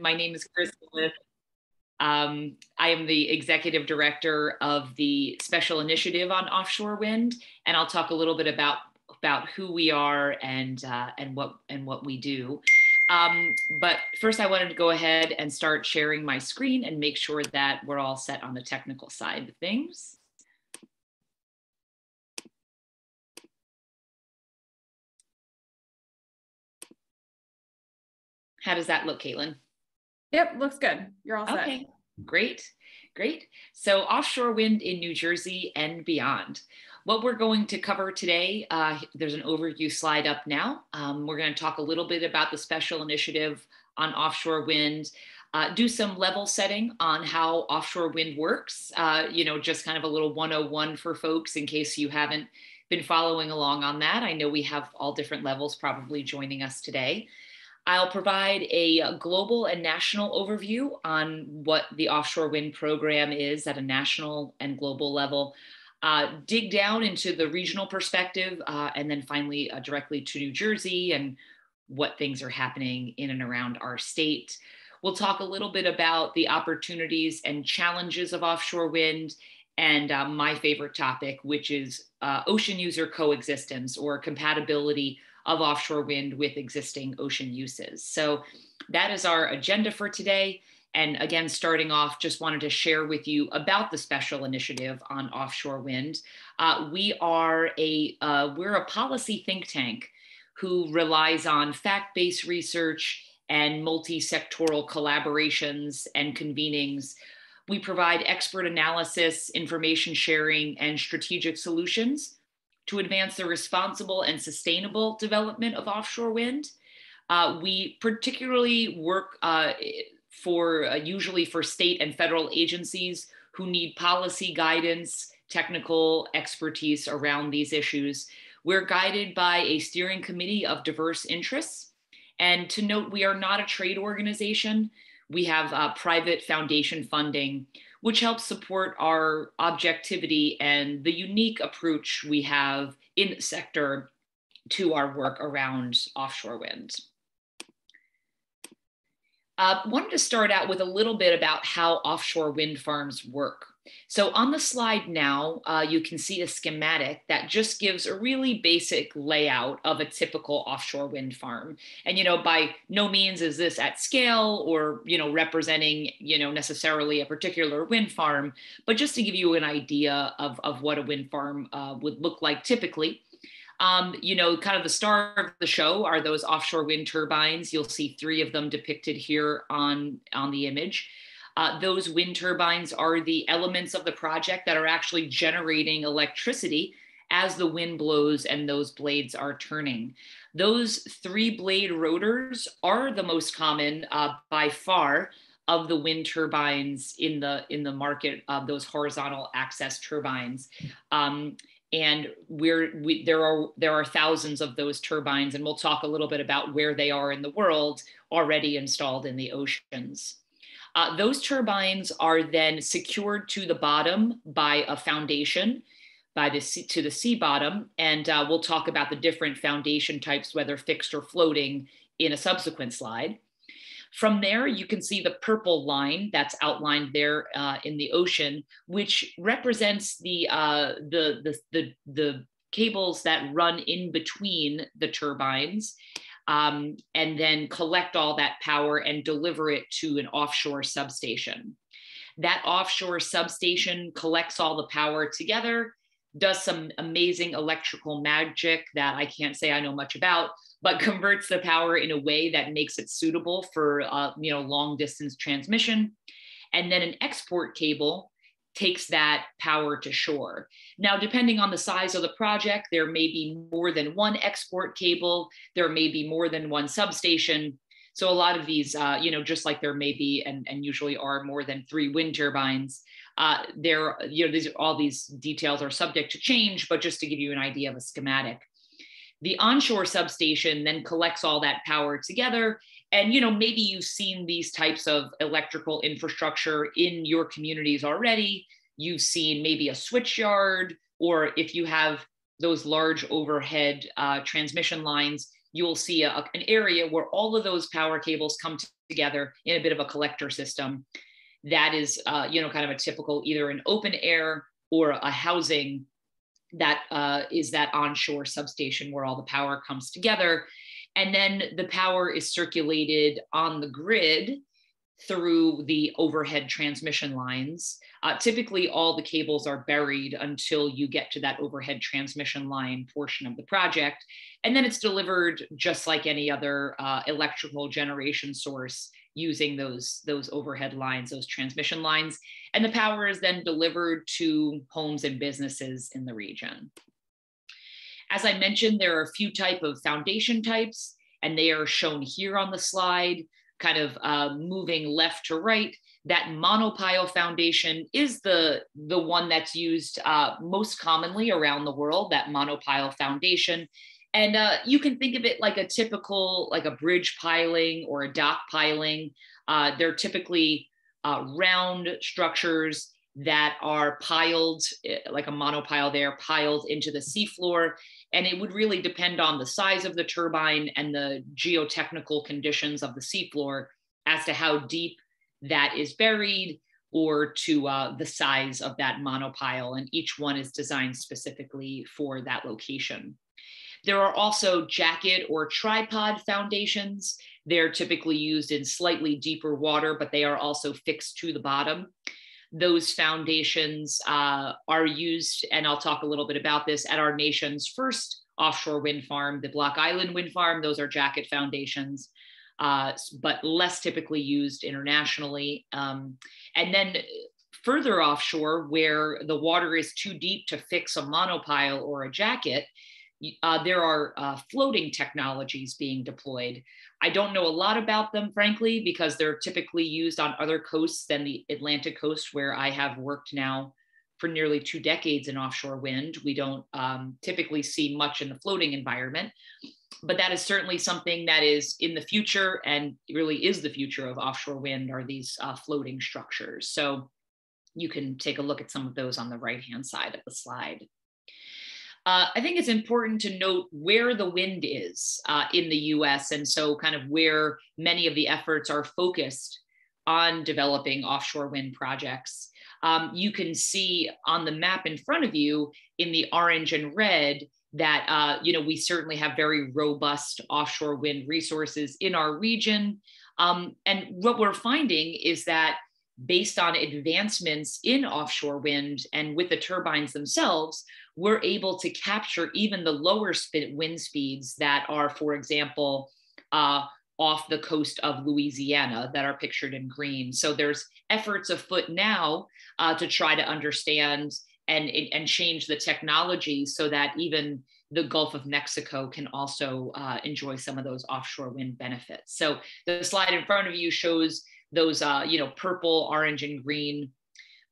My name is Chris Smith. Um, I am the executive director of the special initiative on offshore wind, and I'll talk a little bit about about who we are and uh, and what and what we do. Um, but first, I wanted to go ahead and start sharing my screen and make sure that we're all set on the technical side of things. How does that look, Caitlin? Yep, looks good. You're all set. Okay, great, great. So offshore wind in New Jersey and beyond. What we're going to cover today, uh, there's an overview slide up now. Um, we're going to talk a little bit about the special initiative on offshore wind, uh, do some level setting on how offshore wind works, uh, you know, just kind of a little 101 for folks in case you haven't been following along on that. I know we have all different levels probably joining us today. I'll provide a global and national overview on what the offshore wind program is at a national and global level. Uh, dig down into the regional perspective, uh, and then finally uh, directly to New Jersey and what things are happening in and around our state. We'll talk a little bit about the opportunities and challenges of offshore wind and uh, my favorite topic, which is uh, ocean user coexistence or compatibility of offshore wind with existing ocean uses. So that is our agenda for today. And again, starting off, just wanted to share with you about the special initiative on offshore wind. Uh, we are a uh, we're a policy think tank who relies on fact-based research and multi-sectoral collaborations and convenings. We provide expert analysis, information sharing, and strategic solutions to advance the responsible and sustainable development of offshore wind. Uh, we particularly work uh, for uh, usually for state and federal agencies who need policy guidance, technical expertise around these issues. We're guided by a steering committee of diverse interests. And to note, we are not a trade organization. We have uh, private foundation funding which helps support our objectivity and the unique approach we have in the sector to our work around offshore wind. Uh, wanted to start out with a little bit about how offshore wind farms work. So on the slide now, uh, you can see a schematic that just gives a really basic layout of a typical offshore wind farm. And, you know, by no means is this at scale or, you know, representing, you know, necessarily a particular wind farm, but just to give you an idea of, of what a wind farm uh, would look like typically. Um, you know, kind of the star of the show are those offshore wind turbines. You'll see three of them depicted here on, on the image. Uh, those wind turbines are the elements of the project that are actually generating electricity as the wind blows and those blades are turning. Those three blade rotors are the most common uh, by far of the wind turbines in the in the market of those horizontal axis turbines. Um, and we're we, there are there are thousands of those turbines and we'll talk a little bit about where they are in the world already installed in the oceans uh, those turbines are then secured to the bottom by a foundation by the sea, to the sea bottom. And uh, we'll talk about the different foundation types, whether fixed or floating in a subsequent slide. From there, you can see the purple line that's outlined there uh, in the ocean, which represents the, uh, the, the, the, the cables that run in between the turbines um, and then collect all that power and deliver it to an offshore substation. That offshore substation collects all the power together, does some amazing electrical magic that I can't say I know much about, but converts the power in a way that makes it suitable for uh, you know long distance transmission. And then an export cable takes that power to shore. Now, depending on the size of the project, there may be more than one export cable, there may be more than one substation. So a lot of these, uh, you know, just like there may be and, and usually are more than three wind turbines, uh, there, you know, these all these details are subject to change, but just to give you an idea of a schematic. The onshore substation then collects all that power together and you know maybe you've seen these types of electrical infrastructure in your communities already you've seen maybe a switch yard or if you have those large overhead uh, transmission lines you'll see a, an area where all of those power cables come together in a bit of a collector system that is, uh, you know, kind of a typical either an open air or a housing that uh, is that onshore substation where all the power comes together. And then the power is circulated on the grid through the overhead transmission lines. Uh, typically, all the cables are buried until you get to that overhead transmission line portion of the project. And then it's delivered just like any other uh, electrical generation source using those, those overhead lines, those transmission lines. And the power is then delivered to homes and businesses in the region. As I mentioned, there are a few type of foundation types, and they are shown here on the slide kind of uh, moving left to right. That monopile foundation is the, the one that's used uh, most commonly around the world, that monopile foundation. And uh, you can think of it like a typical, like a bridge piling or a dock piling. Uh, they're typically uh, round structures that are piled, eh, like a monopile there, piled into the seafloor. And it would really depend on the size of the turbine and the geotechnical conditions of the seafloor as to how deep that is buried or to uh, the size of that monopile. And each one is designed specifically for that location. There are also jacket or tripod foundations. They're typically used in slightly deeper water, but they are also fixed to the bottom those foundations uh, are used, and I'll talk a little bit about this at our nation's first offshore wind farm, the Block Island Wind Farm. Those are jacket foundations, uh, but less typically used internationally. Um, and then further offshore, where the water is too deep to fix a monopile or a jacket, uh, there are uh, floating technologies being deployed. I don't know a lot about them, frankly, because they're typically used on other coasts than the Atlantic coast, where I have worked now for nearly two decades in offshore wind. We don't um, typically see much in the floating environment, but that is certainly something that is in the future and really is the future of offshore wind are these uh, floating structures. So you can take a look at some of those on the right hand side of the slide. Uh, I think it's important to note where the wind is uh, in the US, and so kind of where many of the efforts are focused on developing offshore wind projects. Um, you can see on the map in front of you in the orange and red that uh, you know we certainly have very robust offshore wind resources in our region. Um, and what we're finding is that based on advancements in offshore wind and with the turbines themselves, we're able to capture even the lower wind speeds that are, for example, uh, off the coast of Louisiana that are pictured in green. So there's efforts afoot now uh, to try to understand and, and change the technology so that even the Gulf of Mexico can also uh, enjoy some of those offshore wind benefits. So the slide in front of you shows those, uh, you know, purple, orange, and green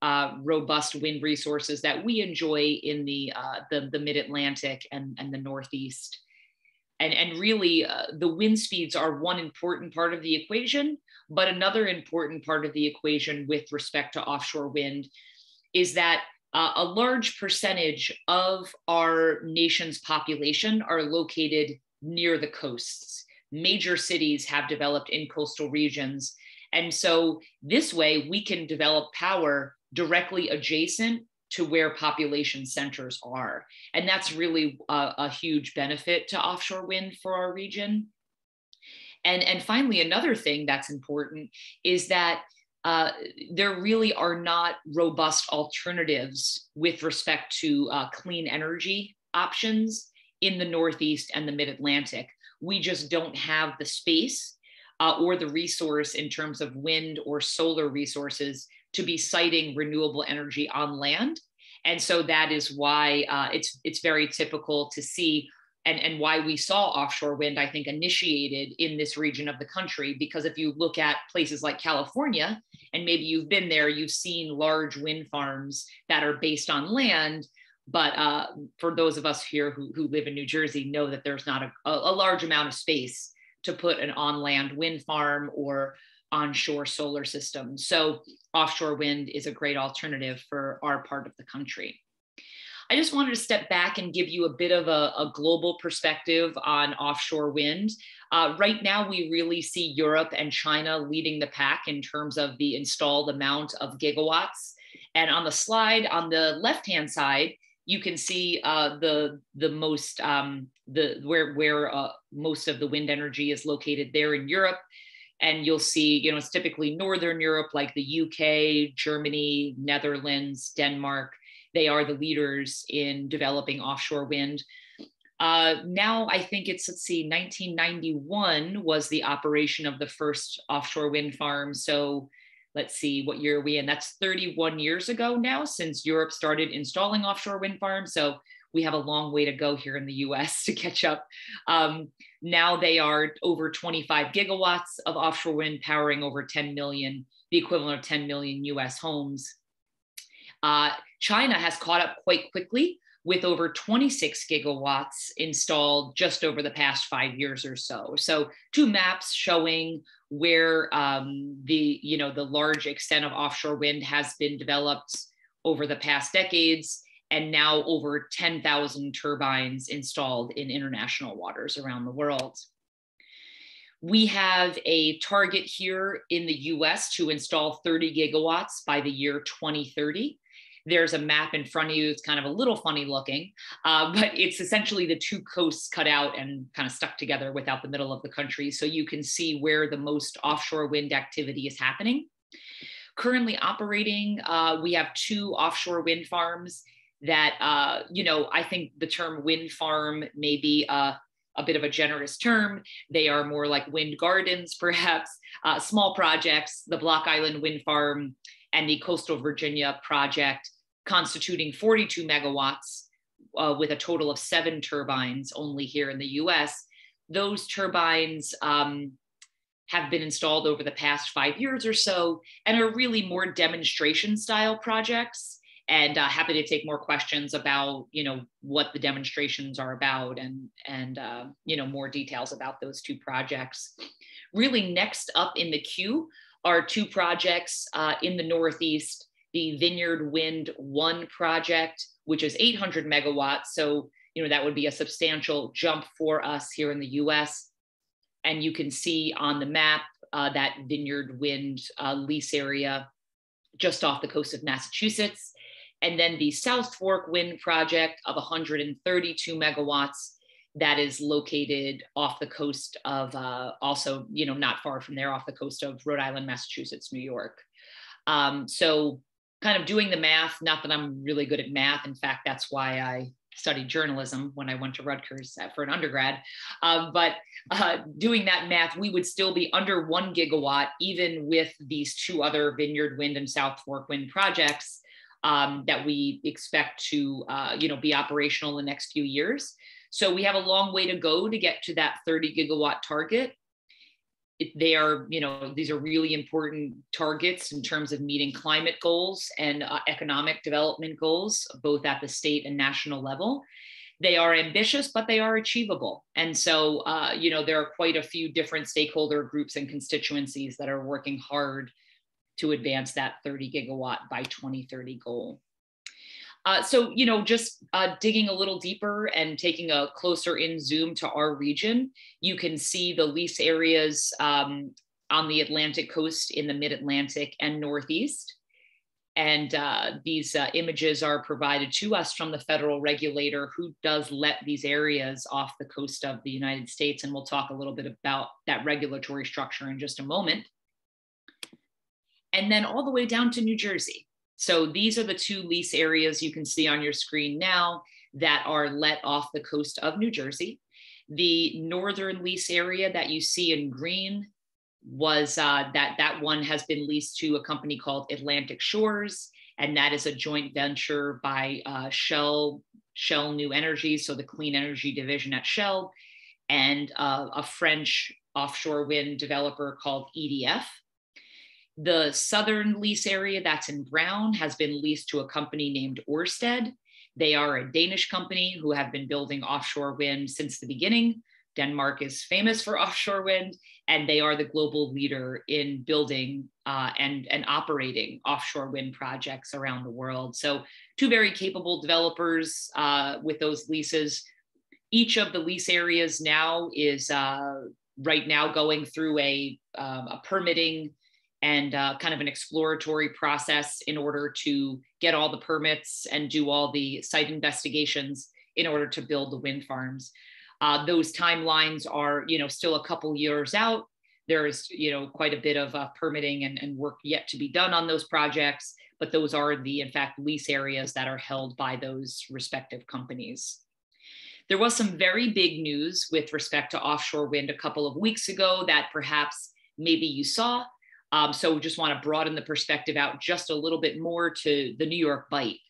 uh, robust wind resources that we enjoy in the uh, the, the mid Atlantic and, and the Northeast. And, and really, uh, the wind speeds are one important part of the equation, but another important part of the equation with respect to offshore wind is that uh, a large percentage of our nation's population are located near the coasts. Major cities have developed in coastal regions. And so, this way, we can develop power directly adjacent to where population centers are. And that's really a, a, huge benefit to offshore wind for our region. And, and finally, another thing that's important is that uh, there really are not robust alternatives with respect to uh, clean energy options in the Northeast and the Mid Atlantic. We just don't have the space uh, or the resource in terms of wind or solar resources to be siting renewable energy on land. And so that is why uh, it's it's very typical to see and, and why we saw offshore wind, I think, initiated in this region of the country. Because if you look at places like California, and maybe you've been there, you've seen large wind farms that are based on land. But uh, for those of us here who, who live in New Jersey, know that there's not a, a large amount of space to put an on land wind farm or onshore solar system. So offshore wind is a great alternative for our part of the country. I just wanted to step back and give you a bit of a, a global perspective on offshore wind. Uh, right now, we really see Europe and China leading the pack in terms of the installed amount of gigawatts. And on the slide on the left hand side, you can see uh, the the most um, the where where uh, most of the wind energy is located there in Europe, and you'll see you know it's typically Northern Europe like the UK, Germany, Netherlands, Denmark. They are the leaders in developing offshore wind. Uh, now I think it's let's see, 1991 was the operation of the first offshore wind farm. So let's see what year are we in that's 31 years ago now since europe started installing offshore wind farms so we have a long way to go here in the us to catch up. Um, now they are over 25 gigawatts of offshore wind powering over 10 million the equivalent of 10 million us homes. Uh, china has caught up quite quickly with over 26 gigawatts installed just over the past five years or so. So two maps showing where um, the you know the large extent of offshore wind has been developed over the past decades, and now over 10,000 turbines installed in international waters around the world. We have a target here in the US to install 30 gigawatts by the year 2030 there's a map in front of you. It's kind of a little funny looking, uh, but it's essentially the two coasts cut out and kind of stuck together without the middle of the country. So you can see where the most offshore wind activity is happening. Currently operating, uh, we have two offshore wind farms that, uh, you know, I think the term wind farm may be a bit of a generous term. They are more like wind gardens, perhaps, uh, small projects. The Block Island Wind Farm and the Coastal Virginia project constituting 42 megawatts uh, with a total of seven turbines only here in the US. Those turbines um, have been installed over the past five years or so and are really more demonstration style projects and uh, happy to take more questions about you know what the demonstrations are about and and uh, you know more details about those two projects really next up in the queue are two projects uh, in the northeast the Vineyard Wind 1 project, which is 800 megawatts. So, you know, that would be a substantial jump for us here in the US. And you can see on the map uh, that Vineyard Wind uh, lease area just off the coast of Massachusetts. And then the South Fork Wind project of 132 megawatts that is located off the coast of uh, also, you know, not far from there, off the coast of Rhode Island, Massachusetts, New York. Um, so kind of doing the math, not that I'm really good at math. In fact, that's why I studied journalism when I went to Rutgers for an undergrad. Um, but uh, doing that math, we would still be under one gigawatt, even with these two other Vineyard Wind and South Fork Wind projects um, that we expect to, uh, you know, be operational in the next few years. So we have a long way to go to get to that 30 gigawatt target they are, you know, these are really important targets in terms of meeting climate goals and uh, economic development goals, both at the state and national level. They are ambitious, but they are achievable. And so, uh, you know, there are quite a few different stakeholder groups and constituencies that are working hard to advance that 30 gigawatt by 2030 goal. Uh, so, you know, just uh, digging a little deeper and taking a closer in zoom to our region, you can see the lease areas um, on the Atlantic coast in the mid Atlantic and Northeast. And uh, these uh, images are provided to us from the federal regulator who does let these areas off the coast of the United States. And we'll talk a little bit about that regulatory structure in just a moment. And then all the way down to New Jersey. So these are the two lease areas you can see on your screen now that are let off the coast of New Jersey. The northern lease area that you see in green was uh, that that one has been leased to a company called Atlantic Shores, and that is a joint venture by uh, Shell, Shell New Energy, so the clean energy division at Shell, and uh, a French offshore wind developer called EDF. The southern lease area that's in brown has been leased to a company named Orsted. They are a Danish company who have been building offshore wind since the beginning. Denmark is famous for offshore wind, and they are the global leader in building uh, and, and operating offshore wind projects around the world. So, two very capable developers uh, with those leases. Each of the lease areas now is uh, right now going through a, um, a permitting and uh, kind of an exploratory process in order to get all the permits and do all the site investigations in order to build the wind farms. Uh, those timelines are, you know, still a couple years out. There is, you know, quite a bit of uh, permitting and, and work yet to be done on those projects, but those are the, in fact, lease areas that are held by those respective companies. There was some very big news with respect to offshore wind a couple of weeks ago that perhaps maybe you saw. Um, so we just want to broaden the perspective out just a little bit more to the New York Bight.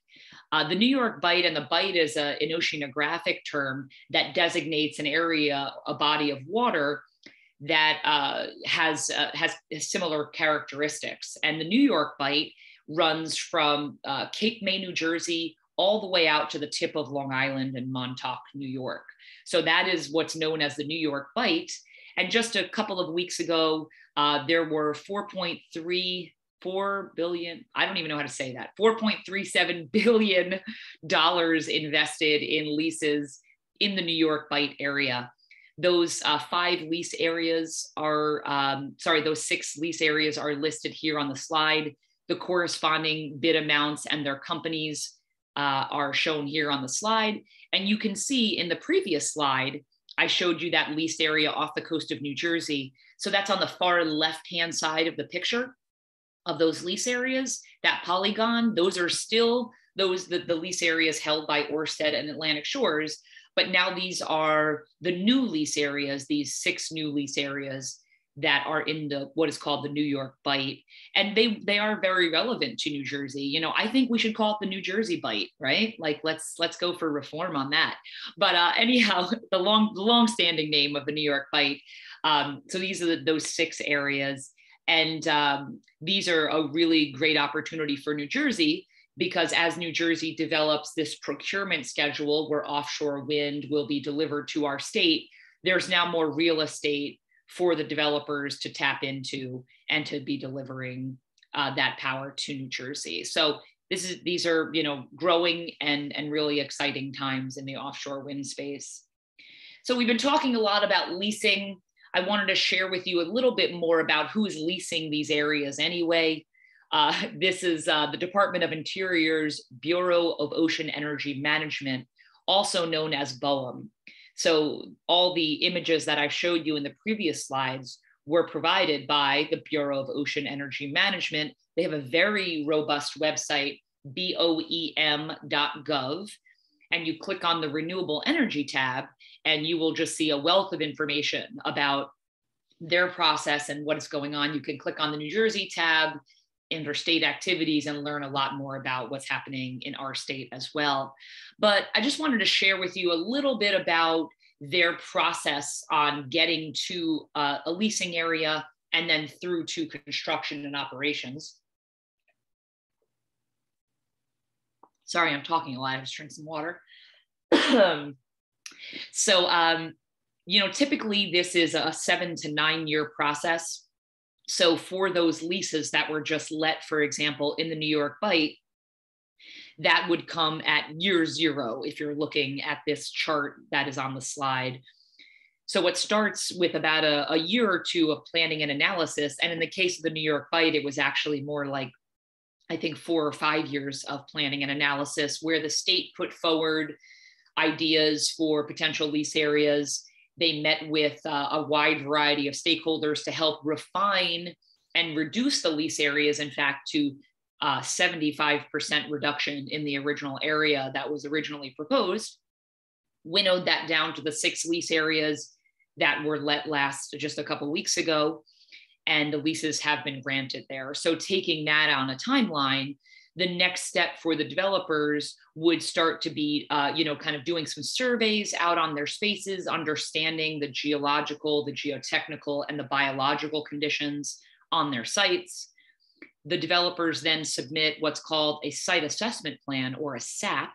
Uh, the New York Bight, and the Bight is a, an oceanographic term that designates an area, a body of water that uh, has uh, has similar characteristics. And the New York Bight runs from uh, Cape May, New Jersey, all the way out to the tip of Long Island and Montauk, New York. So that is what's known as the New York Bight. And just a couple of weeks ago, uh, there were 4.3 four billion i don't even know how to say that 4.37 billion dollars invested in leases in the new york bight area. Those uh, five lease areas are um, sorry those six lease areas are listed here on the slide. The corresponding bid amounts and their companies uh, are shown here on the slide. And you can see in the previous slide i showed you that leased area off the coast of new jersey so that's on the far left hand side of the picture of those lease areas, that polygon, those are still those the, the lease areas held by Orsted and Atlantic Shores. But now these are the new lease areas, these six new lease areas that are in the what is called the New York Bight, and they they are very relevant to New Jersey. You know, I think we should call it the New Jersey Bight, right? Like let's let's go for reform on that. But uh, anyhow, the long the long standing name of the New York Bight. Um, so these are the, those six areas. And um, these are a really great opportunity for New Jersey because as New Jersey develops this procurement schedule where offshore wind will be delivered to our state, there's now more real estate for the developers to tap into and to be delivering uh, that power to New Jersey. So this is these are you know growing and and really exciting times in the offshore wind space. So we've been talking a lot about leasing I wanted to share with you a little bit more about who's leasing these areas anyway. Uh, this is uh, the Department of Interior's Bureau of Ocean Energy Management, also known as BOEM. So all the images that I showed you in the previous slides were provided by the Bureau of Ocean Energy Management. They have a very robust website, boem.gov, and you click on the renewable energy tab, and you will just see a wealth of information about their process and what is going on. You can click on the New Jersey tab, interstate activities, and learn a lot more about what's happening in our state as well. But I just wanted to share with you a little bit about their process on getting to uh, a leasing area and then through to construction and operations. Sorry, I'm talking a lot. I just drink some water. So, um, you know, typically this is a seven to nine year process. So, for those leases that were just let, for example, in the New York Bight, that would come at year zero if you're looking at this chart that is on the slide. So it starts with about a, a, year or two of planning and analysis. And in the case of the New York Bight, it was actually more like, I think, four or five years of planning and analysis where the state put forward ideas for potential lease areas. They met with uh, a wide variety of stakeholders to help refine and reduce the lease areas, in fact, to uh, 75% reduction in the original area that was originally proposed. Winnowed that down to the six lease areas that were let last just a couple weeks ago, and the leases have been granted there. So, taking that on a timeline, the next step for the developers would start to be, uh, you know, kind of doing some surveys out on their spaces, understanding the geological, the geotechnical, and the biological conditions on their sites. The developers then submit what's called a site assessment plan or a SAP.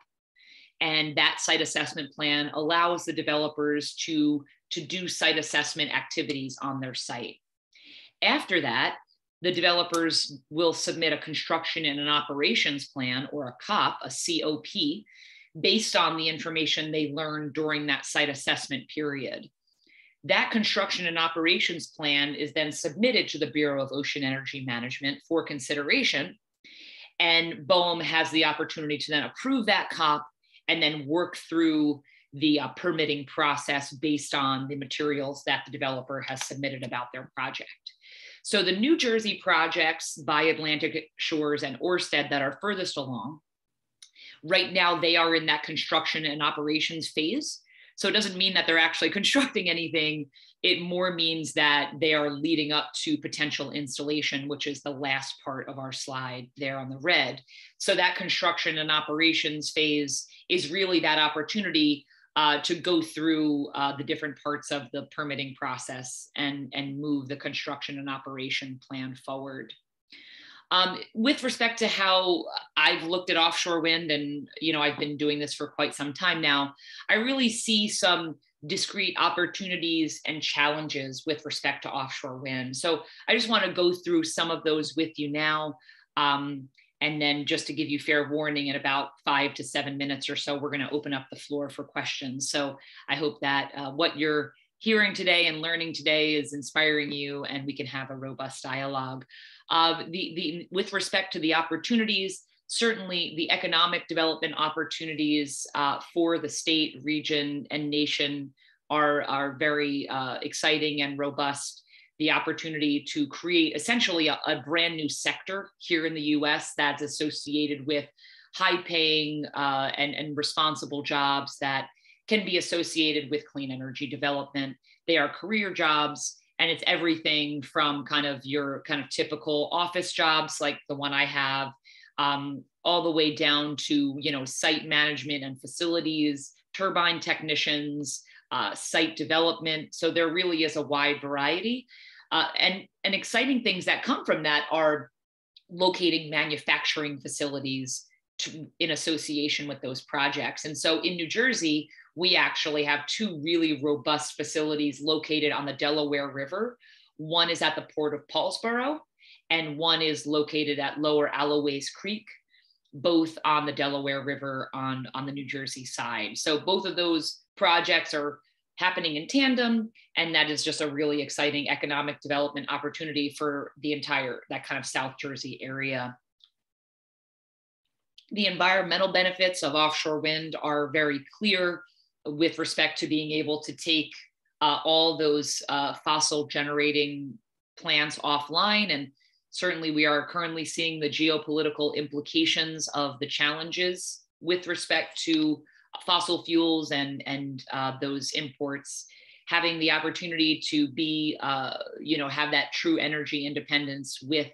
And that site assessment plan allows the developers to, to do site assessment activities on their site. After that, the developers will submit a construction and an operations plan or a COP, a COP, based on the information they learned during that site assessment period. That construction and operations plan is then submitted to the Bureau of Ocean Energy Management for consideration. And BOEM has the opportunity to then approve that COP and then work through the uh, permitting process based on the materials that the developer has submitted about their project. So the New Jersey projects by Atlantic Shores and Orsted that are furthest along, right now they are in that construction and operations phase. So it doesn't mean that they're actually constructing anything. It more means that they are leading up to potential installation, which is the last part of our slide there on the red. So that construction and operations phase is really that opportunity uh, to go through uh, the different parts of the permitting process and, and move the construction and operation plan forward. Um, with respect to how I've looked at offshore wind, and you know, I've been doing this for quite some time now, I really see some discrete opportunities and challenges with respect to offshore wind. So I just want to go through some of those with you now. Um, and then just to give you fair warning, in about five to seven minutes or so, we're going to open up the floor for questions. So I hope that uh, what you're hearing today and learning today is inspiring you and we can have a robust dialogue. Uh, the, the, with respect to the opportunities, certainly the economic development opportunities uh, for the state, region, and nation are, are very uh, exciting and robust the opportunity to create essentially a, a, brand new sector here in the US that's associated with high paying uh, and, and responsible jobs that can be associated with clean energy development. They are career jobs. And it's everything from kind of your kind of typical office jobs like the one I have, um, all the way down to you know site management and facilities, turbine technicians, uh, site development. So there really is a wide variety. Uh, and, and exciting things that come from that are locating manufacturing facilities to, in association with those projects. And so in New Jersey, we actually have two really robust facilities located on the Delaware River. One is at the port of Paulsboro, and one is located at Lower Alloways Creek, both on the Delaware River on, on the New Jersey side. So both of those projects are happening in tandem and that is just a really exciting economic development opportunity for the entire that kind of south jersey area. The environmental benefits of offshore wind are very clear with respect to being able to take uh, all those uh, fossil generating plants offline and certainly we are currently seeing the geopolitical implications of the challenges with respect to fossil fuels and and uh, those imports having the opportunity to be uh, you know have that true energy independence with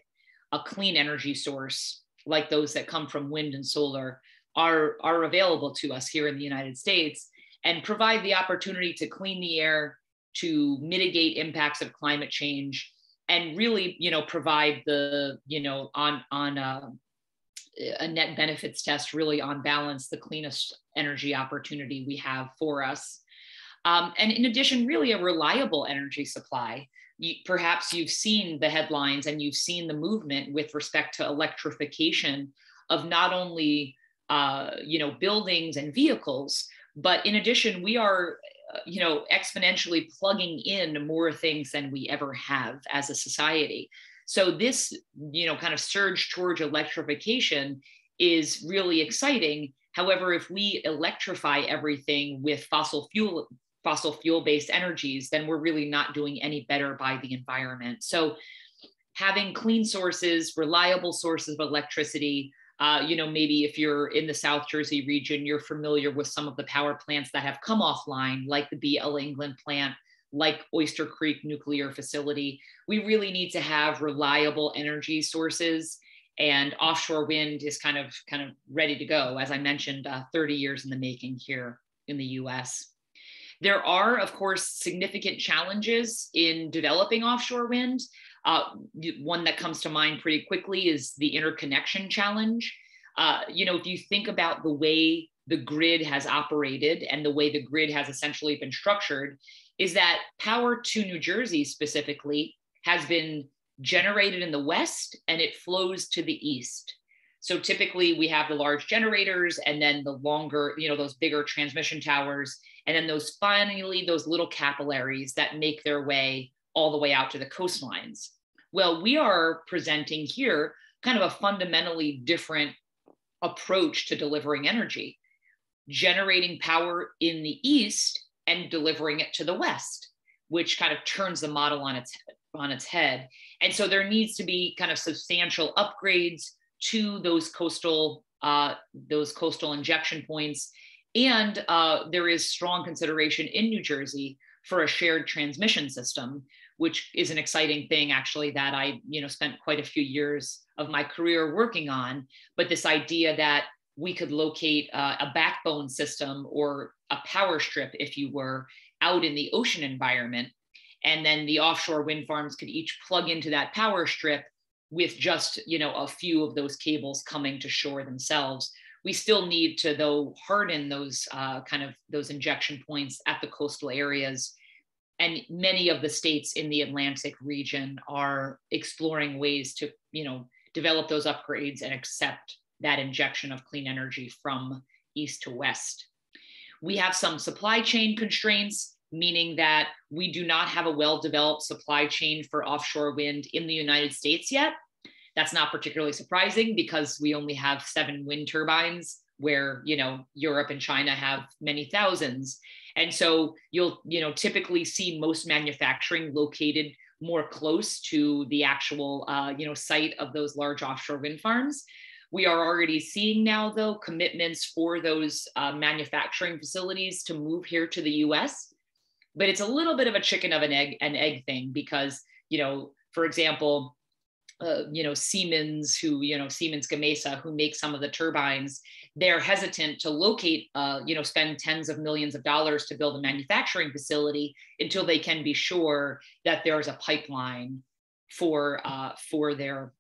a clean energy source like those that come from wind and solar are are available to us here in the united states and provide the opportunity to clean the air to mitigate impacts of climate change and really you know provide the you know on on uh, a net benefits test really on balance the cleanest energy opportunity we have for us. Um, and in addition, really a reliable energy supply. You, perhaps you've seen the headlines and you've seen the movement with respect to electrification of not only uh, you know buildings and vehicles, but in addition, we are uh, you know exponentially plugging in more things than we ever have as a society. So this, you know, kind of surge towards electrification is really exciting. However, if we electrify everything with fossil fuel fossil fuel based energies, then we're really not doing any better by the environment. So having clean sources, reliable sources of electricity, uh, you know, maybe if you're in the South Jersey region, you're familiar with some of the power plants that have come offline, like the BL England plant like Oyster Creek nuclear facility. We really need to have reliable energy sources and offshore wind is kind of kind of ready to go. As I mentioned, uh, 30 years in the making here in the US. There are, of course, significant challenges in developing offshore wind. Uh, one that comes to mind pretty quickly is the interconnection challenge. Uh, you know, if you think about the way the grid has operated and the way the grid has essentially been structured is that power to New Jersey specifically has been generated in the west and it flows to the east. So typically we have the large generators and then the longer, you know, those bigger transmission towers, and then those finally those little capillaries that make their way all the way out to the coastlines. Well, we are presenting here kind of a fundamentally different approach to delivering energy, generating power in the east and delivering it to the west, which kind of turns the model on its on its head. And so there needs to be kind of substantial upgrades to those coastal uh, those coastal injection points. And uh, there is strong consideration in New Jersey for a shared transmission system, which is an exciting thing actually that I, you know, spent quite a few years of my career working on. But this idea that we could locate uh, a backbone system or a power strip, if you were, out in the ocean environment. And then the offshore wind farms could each plug into that power strip with just, you know, a few of those cables coming to shore themselves. We still need to, though, harden those uh, kind of those injection points at the coastal areas. And many of the states in the Atlantic region are exploring ways to, you know, develop those upgrades and accept that injection of clean energy from east to west. We have some supply chain constraints, meaning that we do not have a well developed supply chain for offshore wind in the United States yet. That's not particularly surprising because we only have seven wind turbines where you know Europe and China have many thousands. And so you'll you know typically see most manufacturing located more close to the actual uh, you know site of those large offshore wind farms. We are already seeing now, though, commitments for those uh, manufacturing facilities to move here to the US. But it's a little bit of a chicken of an egg, an egg thing because, you know, for example, uh, you know, Siemens, who, you know, Siemens Gamesa, who makes some of the turbines, they're hesitant to locate, uh, you know, spend tens of millions of dollars to build a manufacturing facility until they can be sure that there's a pipeline for uh, for their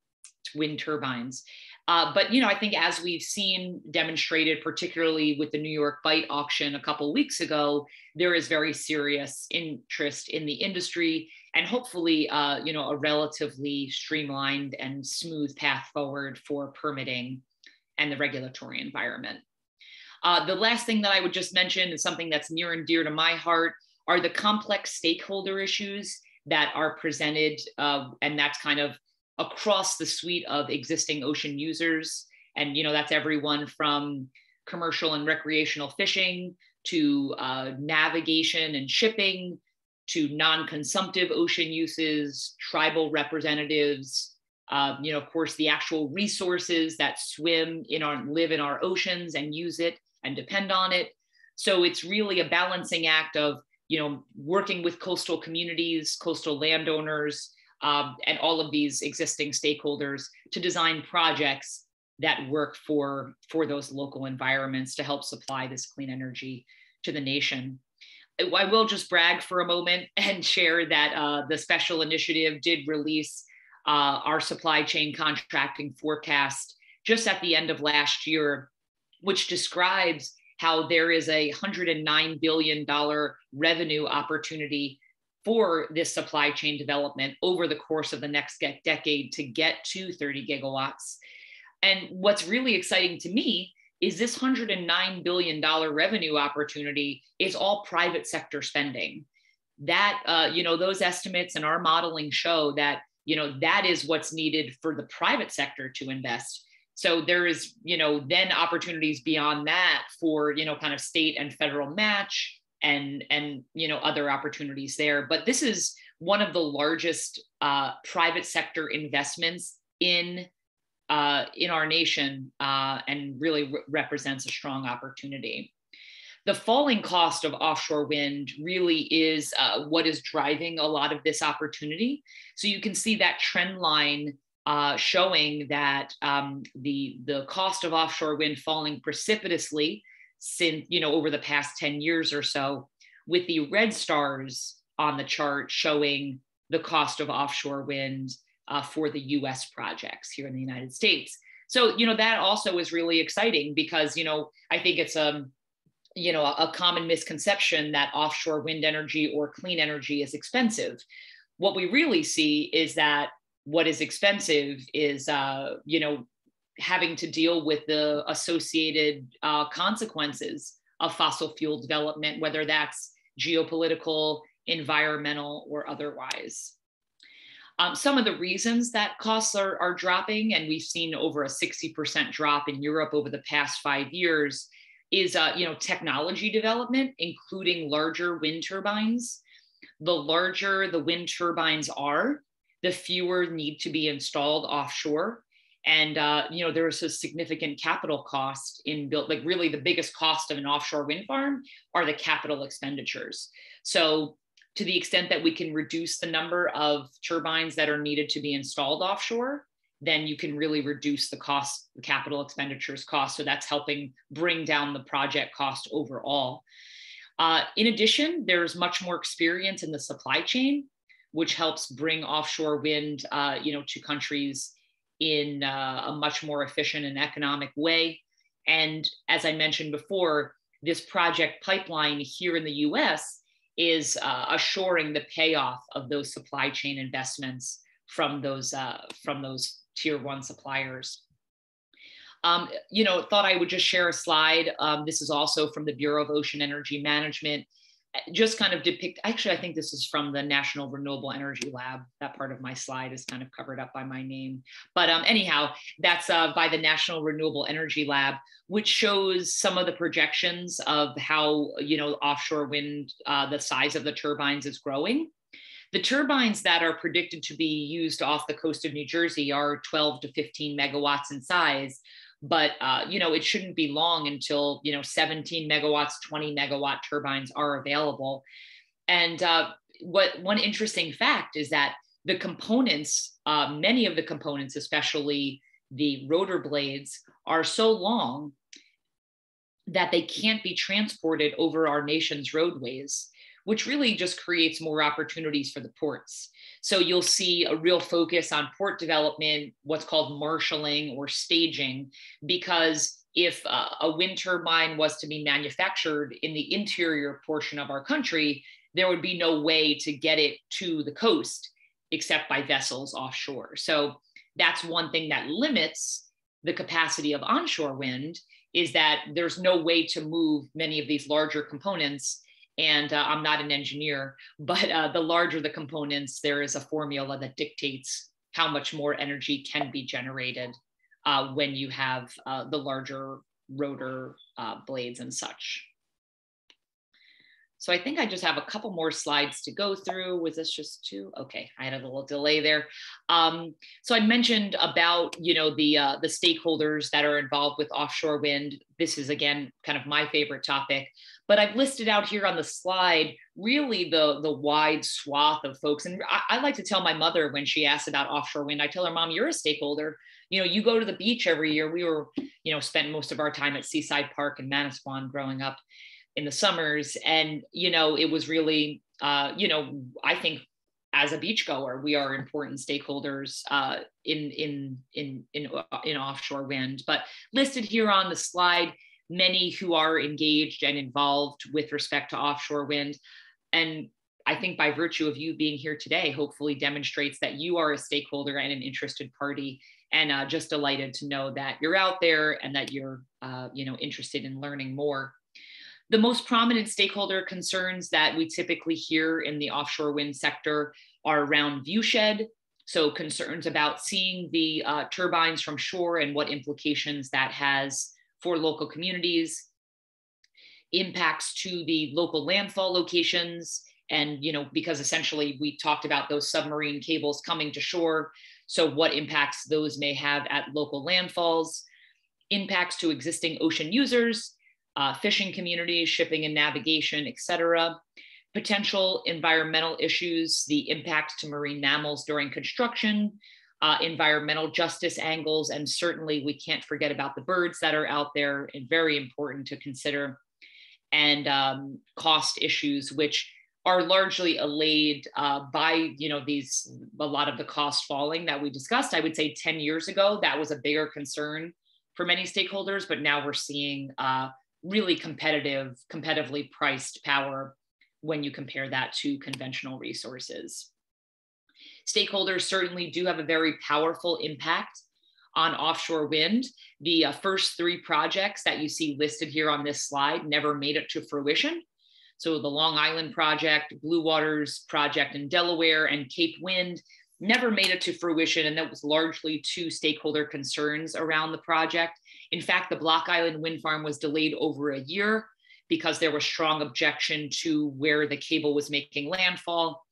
wind turbines. Uh, but you know, I think as we've seen demonstrated, particularly with the New York Bight auction a couple weeks ago, there is very serious interest in the industry, and hopefully, uh, you know, a relatively streamlined and smooth path forward for permitting and the regulatory environment. Uh, the last thing that I would just mention is something that's near and dear to my heart are the complex stakeholder issues that are presented, uh, and that's kind of across the suite of existing ocean users. And, you know, that's everyone from commercial and recreational fishing to uh, navigation and shipping to non-consumptive ocean uses, tribal representatives, uh, you know, of course, the actual resources that swim in our live in our oceans and use it and depend on it. So it's really a balancing act of, you know, working with coastal communities, coastal landowners, um, and all of these existing stakeholders to design projects that work for, for those local environments to help supply this clean energy to the nation. I will just brag for a moment and share that uh, the special initiative did release uh, our supply chain contracting forecast just at the end of last year, which describes how there is a $109 billion revenue opportunity for this supply chain development over the course of the next decade to get to 30 gigawatts. And what's really exciting to me is this $109 billion revenue opportunity is all private sector spending. That, uh, you know, those estimates and our modeling show that, you know, that is what's needed for the private sector to invest. So there is, you know, then opportunities beyond that for, you know, kind of state and federal match, and and you know other opportunities there. But this is one of the largest uh, private sector investments in uh, in our nation uh, and really re- represents a strong opportunity. The falling cost of offshore wind really is uh, what is driving a lot of this opportunity. So you can see that trend line uh, showing that um, the the cost of offshore wind falling precipitously since you know over the past 10 years or so with the red stars on the chart showing the cost of offshore wind uh, for the US projects here in the United States. so you know that also is really exciting because you know i think it's um you know a, a common misconception that offshore wind energy or clean energy is expensive what we really see is that what is expensive is uh, you know having to deal with the associated uh, consequences of fossil fuel development whether that's geopolitical environmental or otherwise um, some of the reasons that costs are, are dropping and we've seen over a 60% drop in europe over the past five years is uh, you know technology development including larger wind turbines the larger the wind turbines are, the fewer need to be installed offshore. And uh, you know, there's a significant capital cost in built, like really the biggest cost of an offshore wind farm are the capital expenditures. So to the extent that we can reduce the number of turbines that are needed to be installed offshore, then you can really reduce the cost, the capital expenditures cost. So that's helping bring down the project cost overall. Uh, in addition, there's much more experience in the supply chain, which helps bring offshore wind, uh, you know, to countries in uh, a much more efficient and economic way. And as I mentioned before, this project pipeline here in the U.S. is uh, assuring the payoff of those supply chain investments from those uh, from those tier one suppliers. Um, you know, thought I would just share a slide. Um, this is also from the Bureau of Ocean Energy Management. Just kind of depict, actually, I think this is from the National Renewable Energy Lab. That part of my slide is kind of covered up by my name. But um, anyhow, that's uh, by the National Renewable Energy Lab, which shows some of the projections of how, you know, offshore wind, uh, the size of the turbines is growing. The turbines that are predicted to be used off the coast of New Jersey are 12 to 15 megawatts in size, but uh, you know it shouldn't be long until you know 17 megawatts 20 megawatt turbines are available. And uh, what one interesting fact is that the components uh, many of the components especially the rotor blades are so long that they can't be transported over our nation's roadways which really just creates more opportunities for the ports so you'll see a real focus on port development, what's called marshaling or staging, because if uh, a wind turbine was to be manufactured in the interior portion of our country, there would be no way to get it to the coast except by vessels offshore. So that's one thing that limits the capacity of onshore wind is that there's no way to move many of these larger components and uh, I'm not an engineer, but uh, the larger the components, there is a formula that dictates how much more energy can be generated uh, when you have uh, the larger rotor uh, blades and such. So I think I just have a couple more slides to go through. Was this just two? Okay, I had a little delay there. Um, so I mentioned about you know the uh, the stakeholders that are involved with offshore wind. This is again kind of my favorite topic, but I've listed out here on the slide really the the wide swath of folks. And I, I like to tell my mother when she asks about offshore wind, I tell her, "Mom, you're a stakeholder. You know, you go to the beach every year. We were you know spent most of our time at Seaside Park in Manasquan growing up." in the summers. And, you know, it was really, uh, you know, I think as a beachgoer, we are important stakeholders uh, in, in, in, in, in offshore wind. But listed here on the slide, many who are engaged and involved with respect to offshore wind. And I think by virtue of you being here today, hopefully demonstrates that you are a stakeholder and an interested party. And uh, just delighted to know that you're out there and that you're, uh, you know, interested in learning more the most prominent stakeholder concerns that we typically hear in the offshore wind sector are around viewshed. So, concerns about seeing the uh, turbines from shore and what implications that has for local communities, impacts to the local landfall locations. And, you know, because essentially we talked about those submarine cables coming to shore. So, what impacts those may have at local landfalls, impacts to existing ocean users, uh, fishing communities, shipping and navigation, et cetera. Potential environmental issues, the impacts to marine mammals during construction, uh, environmental justice angles, and certainly we can't forget about the birds that are out there and very important to consider, and um, cost issues, which are largely allayed uh, by you know these a lot of the cost falling that we discussed. I would say 10 years ago that was a bigger concern for many stakeholders, but now we're seeing uh, really competitive, competitively priced power when you compare that to conventional resources. Stakeholders certainly do have a very powerful impact on offshore wind. The uh, first three projects that you see listed here on this slide never made it to fruition. So the Long Island project, Blue Waters project in Delaware, and Cape Wind never made it to fruition. And that was largely to stakeholder concerns around the project. In fact, the Block Island wind farm was delayed over a year because there was strong objection to where the cable was making landfall.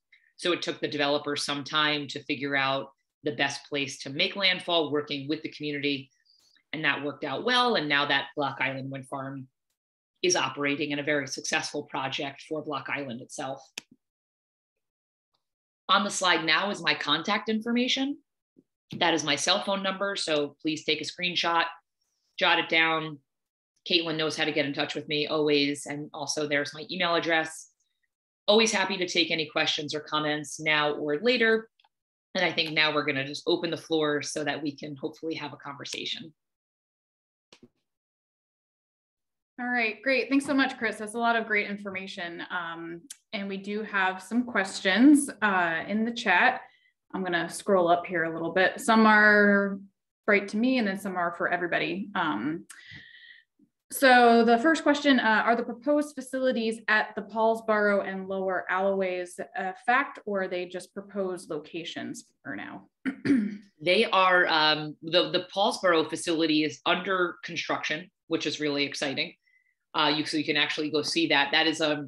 So it took the developer some time to figure out the best place to make landfall, working with the community. And that worked out well. And now that Block Island wind farm is operating in a very successful project for Block Island itself. On the slide now is my contact information. That is my cell phone number. So please take a screenshot, jot it down. Caitlin knows how to get in touch with me always. And also there's my email address. Always happy to take any questions or comments now or later. And I think now we're going to just open the floor so that we can hopefully have a conversation. All right, great. Thanks so much, Chris. That's a lot of great information. Um, and we do have some questions uh, in the chat. I'm going to scroll up here a little bit. Some are right to me and then some are for everybody. Um, so the first question, uh, are the proposed facilities at the Paulsboro and Lower Alloways a fact or are they just proposed locations for now? they are, um, the, the Paulsboro facility is under construction, which is really exciting. Uh, you, so you can actually go see that. That is a,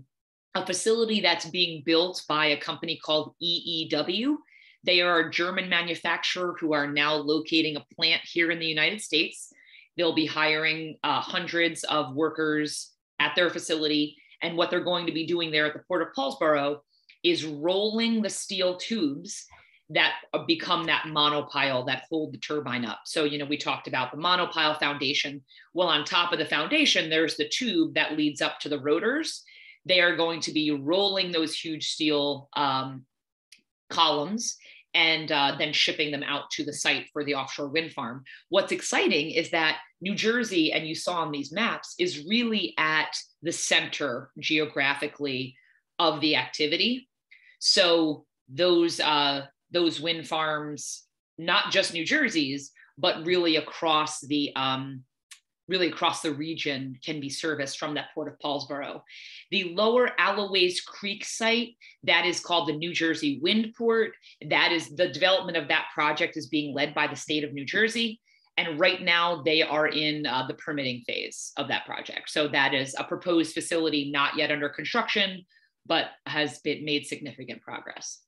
a facility that's being built by a company called EEW. They are a German manufacturer who are now locating a plant here in the United States. They'll be hiring uh, hundreds of workers at their facility. And what they're going to be doing there at the Port of Paulsboro is rolling the steel tubes that become that monopile that hold the turbine up. So, you know, we talked about the monopile foundation. Well, on top of the foundation, there's the tube that leads up to the rotors. They are going to be rolling those huge steel um, columns and uh, then shipping them out to the site for the offshore wind farm. What's exciting is that New Jersey, and you saw on these maps, is really at the center geographically of the activity. So those uh, those wind farms, not just New Jersey's, but really across the um, really across the region can be serviced from that port of Paulsboro. The lower Alloways Creek site, that is called the New Jersey Wind Port. That is the development of that project is being led by the state of New Jersey. And right now they are in uh, the permitting phase of that project. So that is a proposed facility not yet under construction, but has been made significant progress.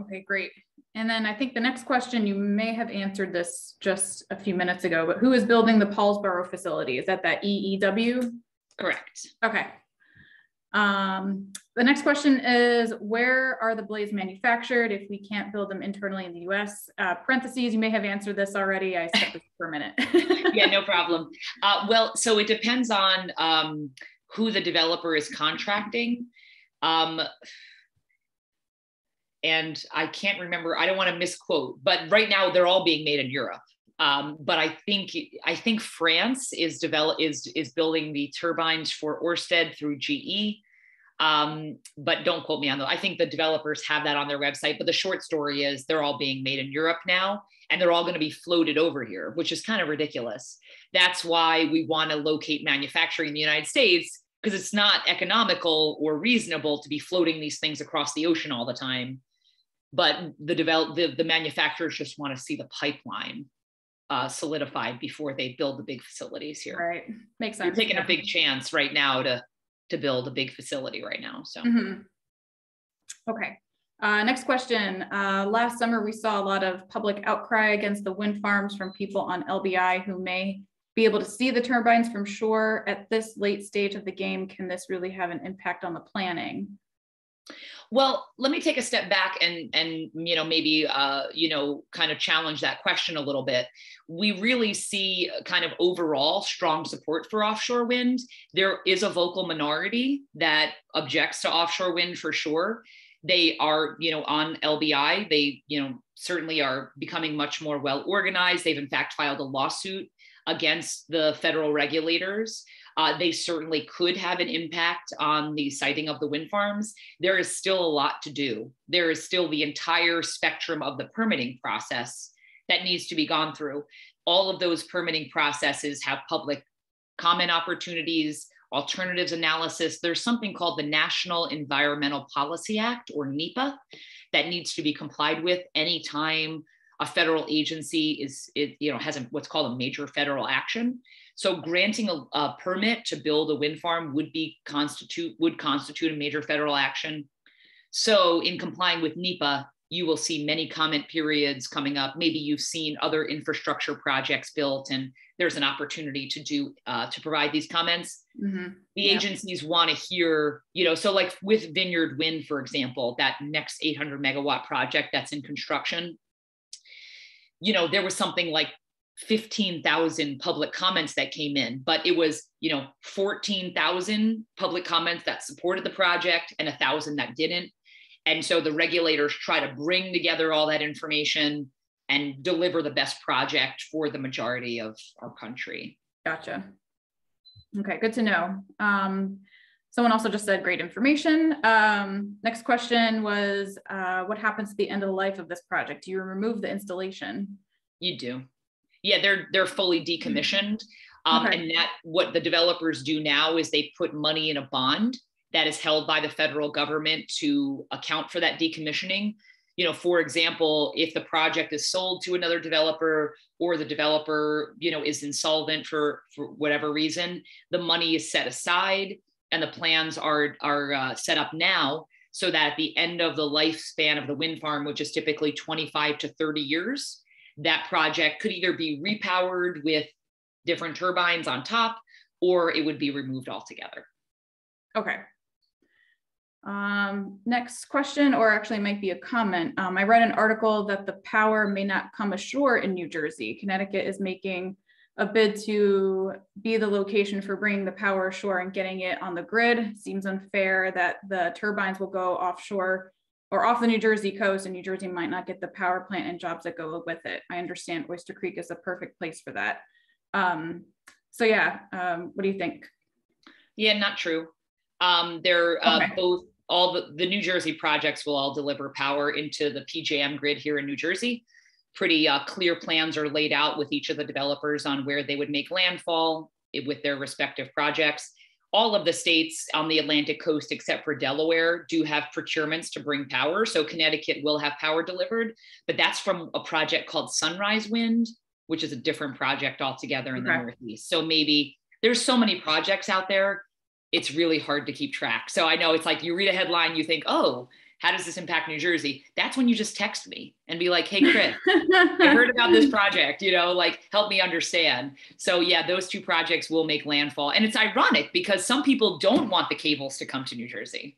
Okay, great. And then I think the next question, you may have answered this just a few minutes ago, but who is building the Paulsboro facility? Is that that EEW? Correct. Okay. Um, the next question is where are the blades manufactured if we can't build them internally in the US? Uh, parentheses, you may have answered this already. I skipped this for a minute. yeah, no problem. Uh, well, so it depends on um, who the developer is contracting. Um, and I can't remember. I don't want to misquote, but right now they're all being made in Europe. Um, but I think I think France is develop is is building the turbines for Orsted through GE. Um, but don't quote me on that. I think the developers have that on their website. But the short story is they're all being made in Europe now, and they're all going to be floated over here, which is kind of ridiculous. That's why we want to locate manufacturing in the United States because it's not economical or reasonable to be floating these things across the ocean all the time but the develop the, the manufacturers just want to see the pipeline uh, solidified before they build the big facilities here. Right, makes sense. You're taking yeah. a big chance right now to to build a big facility right now. So, mm-hmm. okay. Uh, next question. Uh, last summer, we saw a lot of public outcry against the wind farms from people on LBI who may be able to see the turbines from shore at this late stage of the game. Can this really have an impact on the planning? Well, let me take a step back and and you know maybe uh, you know kind of challenge that question a little bit. We really see kind of overall strong support for offshore wind. There is a vocal minority that objects to offshore wind for sure. They are you know on LBI. They you know certainly are becoming much more well organized. They've in fact filed a lawsuit against the federal regulators uh, they certainly could have an impact on the siting of the wind farms. There is still a lot to do. There is still the entire spectrum of the permitting process that needs to be gone through. All of those permitting processes have public comment opportunities, alternatives analysis. There's something called the National Environmental Policy Act or NEPA that needs to be complied with anytime a federal agency is it, you know has a, what's called a major federal action so granting a, a, permit to build a wind farm would be constitute would constitute a major federal action. So in complying with NEPA, you will see many comment periods coming up. Maybe you've seen other infrastructure projects built, and there's an opportunity to do uh, to provide these comments. Mm-hmm. The yep. agencies want to hear, you know, so like with Vineyard Wind, for example, that next 800 megawatt project that's in construction. You know, there was something like 15,000 public comments that came in, but it was, you know, 14,000 public comments that supported the project and a thousand that didn't. And so the regulators try to bring together all that information and deliver the best project for the majority of our country. Gotcha. Okay, good to know. Um, someone also just said great information. Um, next question was uh, what happens at the end of the life of this project? Do you remove the installation? You do yeah they're they're fully decommissioned um, okay. and that what the developers do now is they put money in a bond that is held by the federal government to account for that decommissioning you know for example if the project is sold to another developer or the developer you know is insolvent for for whatever reason the money is set aside and the plans are are uh, set up now so that at the end of the lifespan of the wind farm which is typically 25 to 30 years that project could either be repowered with different turbines on top or it would be removed altogether. Okay. Um, next question, or actually might be a comment. Um, I read an article that the power may not come ashore in New Jersey. Connecticut is making a bid to be the location for bringing the power ashore and getting it on the grid. Seems unfair that the turbines will go offshore or off the New Jersey coast, and New Jersey might not get the power plant and jobs that go with it. I understand Oyster Creek is a perfect place for that. Um, so yeah, um, what do you think? Yeah, not true. Um, they're uh, okay. both all the, the New Jersey projects will all deliver power into the PJM grid here in New Jersey. Pretty uh, clear plans are laid out with each of the developers on where they would make landfall with their respective projects all of the states on the Atlantic coast, except for Delaware, do have procurements to bring power. So Connecticut will have power delivered, but that's from a project called Sunrise Wind, which is a different project altogether in okay. the Northeast. So maybe there's so many projects out there, it's really hard to keep track. So I know it's like you read a headline, you think, oh, how does this impact New Jersey? That's when you just text me and be like, hey, Chris, I heard about this project, you know, like help me understand. So, yeah, those two projects will make landfall. And it's ironic because some people don't want the cables to come to New Jersey.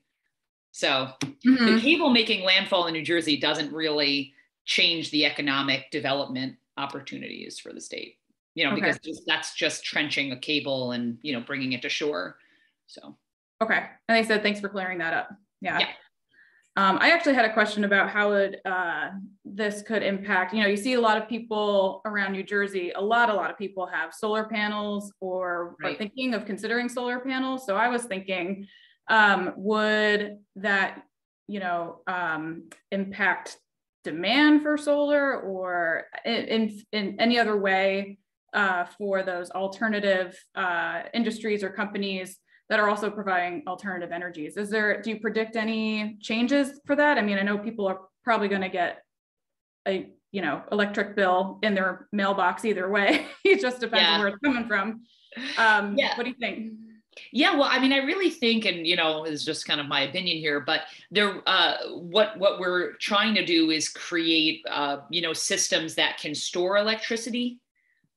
So, mm-hmm. the cable making landfall in New Jersey doesn't really change the economic development opportunities for the state, you know, okay. because just, that's just trenching a cable and, you know, bringing it to shore. So, okay. And I said, thanks for clearing that up. Yeah. yeah. Um, I actually had a question about how would uh, this could impact. You know, you see a lot of people around New Jersey. A lot, a lot of people have solar panels or right. are thinking of considering solar panels. So I was thinking, um, would that you know um, impact demand for solar or in in, in any other way uh, for those alternative uh, industries or companies that are also providing alternative energies. Is there, do you predict any changes for that? I mean, I know people are probably going to get a, you know, electric bill in their mailbox either way. it just depends yeah. on where it's coming from. Um, yeah. What do you think? Yeah, well, I mean, I really think, and you know, is just kind of my opinion here, but there, uh, what what we're trying to do is create, uh, you know, systems that can store electricity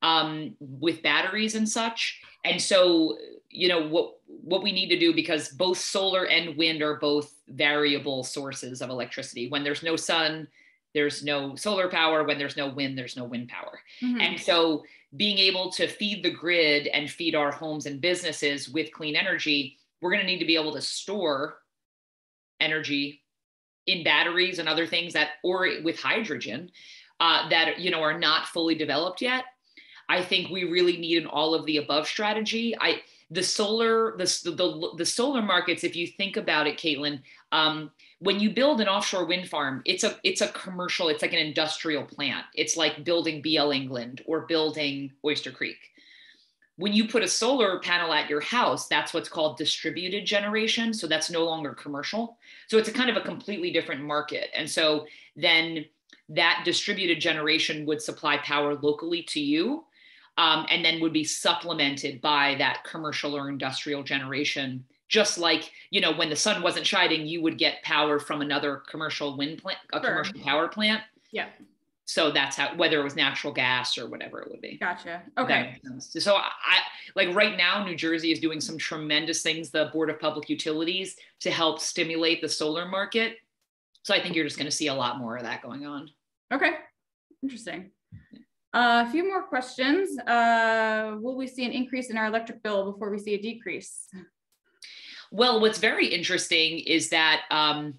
um, with batteries and such. And so, you know, what what we need to do because both solar and wind are both variable sources of electricity. When there's no sun, there's no solar power. When there's no wind, there's no wind power. Mm-hmm. And so, being able to feed the grid and feed our homes and businesses with clean energy, we're going to need to be able to store energy in batteries and other things that, or with hydrogen, uh, that you know are not fully developed yet. I think we really need an all of the above strategy. I the solar the the, the solar markets. If you think about it, Caitlin, um, when you build an offshore wind farm, it's a it's a commercial. It's like an industrial plant. It's like building BL England or building Oyster Creek. When you put a solar panel at your house, that's what's called distributed generation. So that's no longer commercial. So it's a kind of a completely different market. And so then that distributed generation would supply power locally to you um, and then would be supplemented by that commercial or industrial generation. Just like you know when the sun wasn't shining you would get power from another commercial wind plant a sure. commercial power plant. Yeah. So that's how whether it was natural gas or whatever it would be. Gotcha. Okay. so i like right now new jersey is doing some tremendous things the board of public utilities to help stimulate the solar market. So i think you're just going to see a lot more of that going on. Okay. Interesting a few more questions. Uh, will we see an increase in our electric bill before we see a decrease? Well, what's very interesting is that um,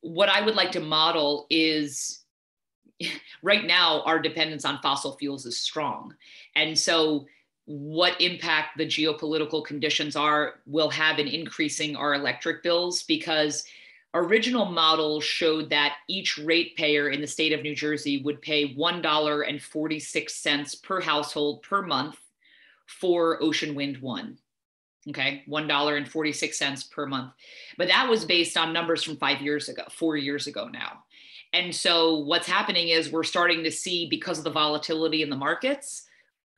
what I would like to model is right now our dependence on fossil fuels is strong. And so, what impact the geopolitical conditions are will have in increasing our electric bills because original model showed that each ratepayer in the state of New Jersey would pay $1.46 per household per month for Ocean Wind 1. Okay, $1.46 per month. But that was based on numbers from five years ago, four years ago now. And so what's happening is we're starting to see, because of the volatility in the markets,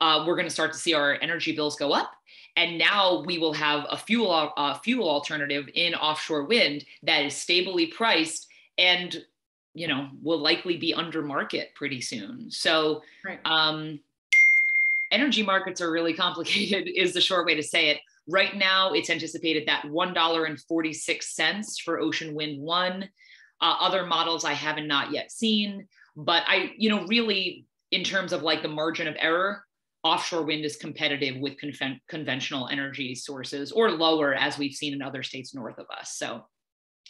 uh, we're going to start to see our energy bills go up and now we will have a fuel uh, fuel alternative in offshore wind that is stably priced and you know will likely be under market pretty soon. So right. um, energy markets are really complicated is the short way to say it. Right now it's anticipated that $1.46 for ocean wind 1 uh, other models i haven't not yet seen but i you know really in terms of like the margin of error offshore wind is competitive with conven- conventional energy sources or lower as we've seen in other states north of us. So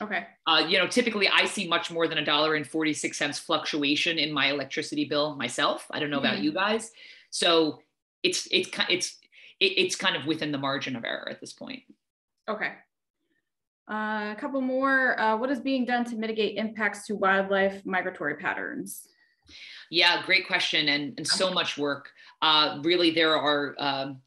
okay. uh, you know typically i see much more than a dollar and 46 cents fluctuation in my electricity bill myself. I don't know about mm-hmm. you guys. So it's it's it's it's kind of within the margin of error at this point. Okay. Uh, a couple more. Uh, what is being done to mitigate impacts to wildlife migratory patterns yeah, great question, and, and so much work. Uh, really, there are um,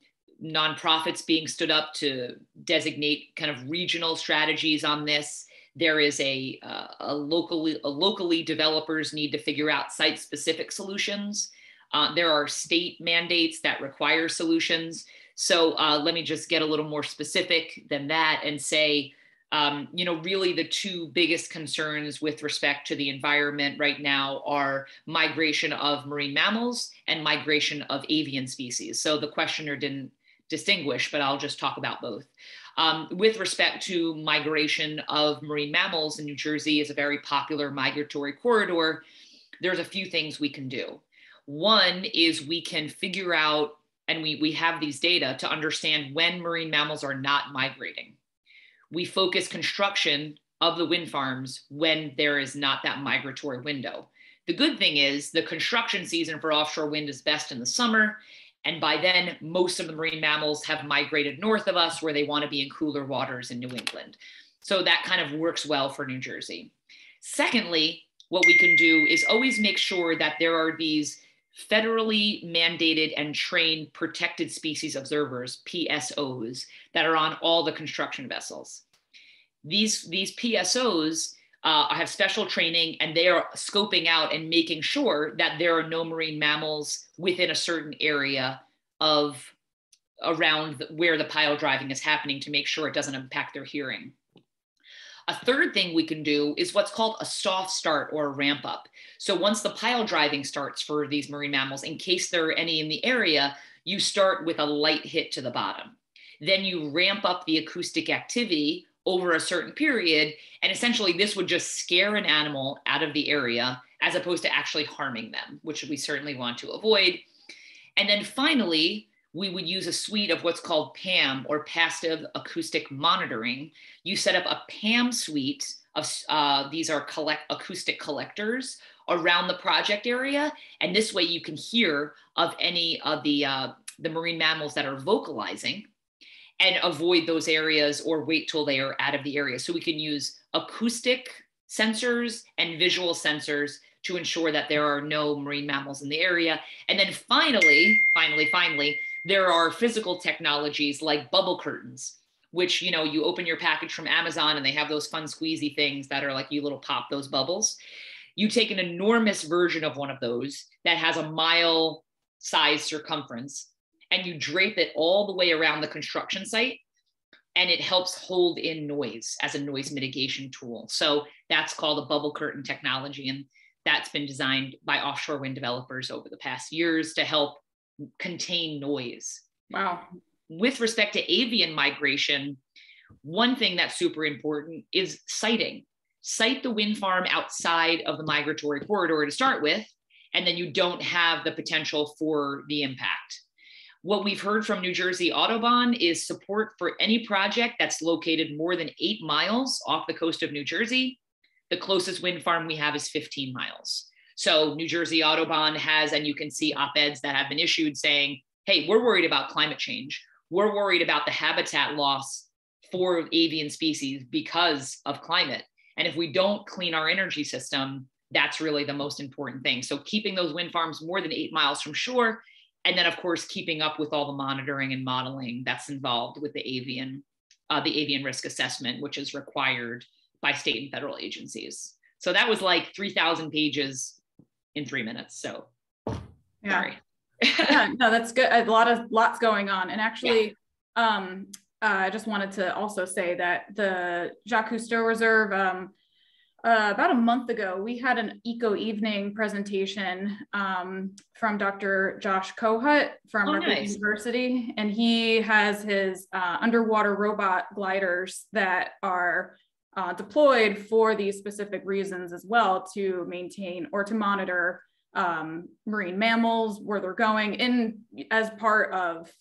nonprofits being stood up to designate kind of regional strategies on this. There is a, uh, a locally a locally developers need to figure out site specific solutions. Uh, there are state mandates that require solutions. So uh, let me just get a little more specific than that and say um, you know, really the two biggest concerns with respect to the environment right now are migration of marine mammals and migration of avian species. So the questioner didn't distinguish, but I'll just talk about both. Um, with respect to migration of marine mammals in New Jersey is a very popular migratory corridor. There's a few things we can do. One is we can figure out, and we, we have these data to understand when marine mammals are not migrating we focus construction of the wind farms when there is not that migratory window. The good thing is the construction season for offshore wind is best in the summer. And by then, most of the marine mammals have migrated north of us where they want to be in cooler waters in New England. So that kind of works well for New Jersey. Secondly, what we can do is always make sure that there are these federally mandated and trained protected species observers, PSOs, that are on all the construction vessels. These, these PSOs uh, have special training and they are scoping out and making sure that there are no marine mammals within a certain area of around where the pile driving is happening to make sure it doesn't impact their hearing. A third thing we can do is what's called a soft start or a ramp up. So once the pile driving starts for these marine mammals, in case there are any in the area, you start with a light hit to the bottom. Then you ramp up the acoustic activity over a certain period. And essentially, this would just scare an animal out of the area as opposed to actually harming them, which we certainly want to avoid. And then finally, we would use a suite of what's called PAM or passive acoustic monitoring. You set up a PAM suite of uh, these are collect acoustic collectors around the project area, and this way you can hear of any of the uh, the marine mammals that are vocalizing and avoid those areas or wait till they are out of the area. So we can use acoustic sensors and visual sensors to ensure that there are no marine mammals in the area. And then finally, finally, finally, there are physical technologies like bubble curtains, which, you know, you open your package from Amazon and they have those fun squeezy things that are like you little pop those bubbles. You take an enormous version of one of those that has a mile size circumference and you drape it all the way around the construction site and it helps hold in noise as a noise mitigation tool. So that's called a bubble curtain technology. And that's been designed by offshore wind developers over the past years to help contain noise. Wow. With respect to avian migration, one thing that's super important is siting. Site the wind farm outside of the migratory corridor to start with, and then you don't have the potential for the impact. What we've heard from New Jersey Audubon is support for any project that's located more than eight miles off the coast of New Jersey. The closest wind farm we have is 15 miles. So New Jersey Audubon has, and you can see op eds that have been issued saying, hey, we're worried about climate change. We're worried about the habitat loss for avian species because of climate. And if we don't clean our energy system, that's really the most important thing. So keeping those wind farms more than eight miles from shore and then of course keeping up with all the monitoring and modeling that's involved with the avian uh, the avian risk assessment which is required by state and federal agencies so that was like 3000 pages in three minutes so yeah. sorry yeah, no that's good a lot of lots going on and actually yeah. um, uh, i just wanted to also say that the jacques cousteau reserve um, uh, about a month ago, we had an eco evening presentation um, from Dr. Josh Kohut from oh, nice. University, and he has his uh, underwater robot gliders that are uh, deployed for these specific reasons as well to maintain or to monitor um, marine mammals where they're going in as part of